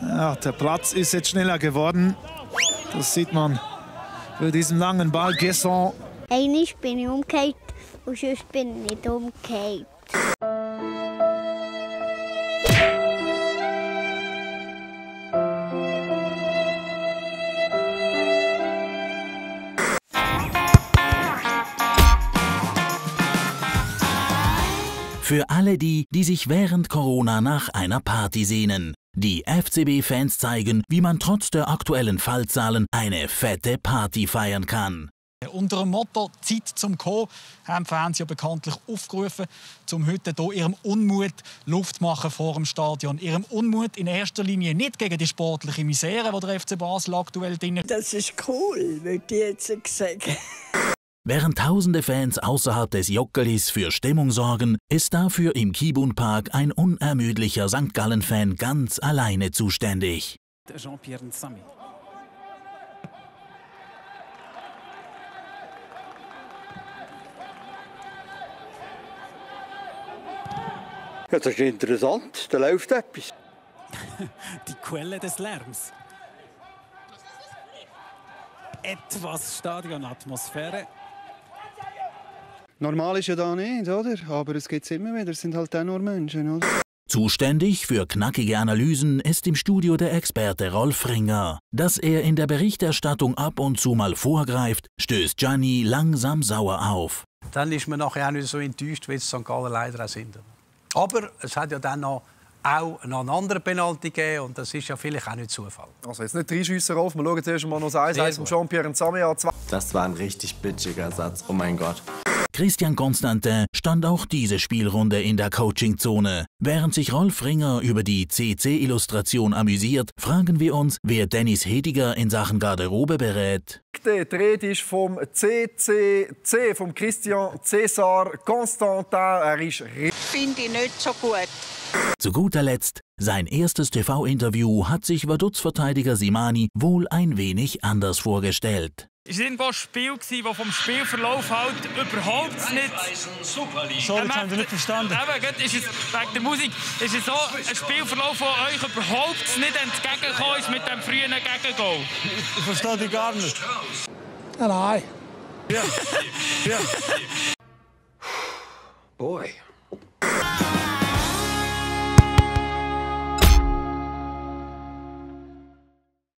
Ja, der Platz ist jetzt schneller geworden. Das sieht man für diesen langen Ball. Gesson. Einmal bin ich umgekehrt und sonst bin ich nicht umgekehrt. Für alle die, die sich während Corona nach einer Party sehnen. Die FCB-Fans zeigen, wie man trotz der aktuellen Fallzahlen eine fette Party feiern kann. Unter dem Motto «Zeit zum Co» haben Fans ja bekanntlich aufgerufen, um heute hier ihrem Unmut Luft zu machen vor dem Stadion. Ihrem Unmut in erster Linie nicht gegen die sportliche Misere, die der FC Basel aktuell drin Das ist cool, würde ich jetzt sagen. Während tausende Fans außerhalb des Jockelis für Stimmung sorgen, ist dafür im Kibun Park ein unermüdlicher St. Gallen-Fan ganz alleine zuständig. Jean-Pierre Nsami. Ja, das ist interessant, da läuft etwas. Die Quelle des Lärms. Etwas Stadionatmosphäre. Normal ist ja da nicht, oder? Aber es gibt immer wieder, es sind halt auch nur Menschen, oder? Zuständig für knackige Analysen ist im Studio der Experte Rolf Ringer. Dass er in der Berichterstattung ab und zu mal vorgreift, stößt Gianni langsam sauer auf. Dann ist man nachher auch nicht so enttäuscht, wie es St. Gallen leider auch sind. Aber es hat ja dann noch auch noch einen anderen Penalty gegeben und das ist ja vielleicht auch nicht Zufall. Also jetzt nicht reinschiessen, Rolf. Wir schauen zuerst mal noch das 1 von Jean-Pierre an. Das war ein richtig bitchiger Satz. Oh mein Gott. Christian Constantin stand auch diese Spielrunde in der Coachingzone. Während sich Rolf Ringer über die CC-Illustration amüsiert, fragen wir uns, wer Dennis Hediger in Sachen Garderobe berät. Die Rede ist vom CCC, vom Christian César Constantin. Er ist Finde ich nicht so gut. Zu guter Letzt, sein erstes TV-Interview hat sich Vaduz-Verteidiger Simani wohl ein wenig anders vorgestellt. Es war irgendwo ein Spiel, das vom Spielverlauf halt überhaupt nicht... Sorry, das haben Sie nicht verstanden. Eben, ist es, wegen der Musik ist es so ein Spielverlauf, der euch überhaupt nicht entgegengekommen ist mit dem frühen Gegengol. Ich verstehe dich gar nicht. Nein. Ja. ja. Boy.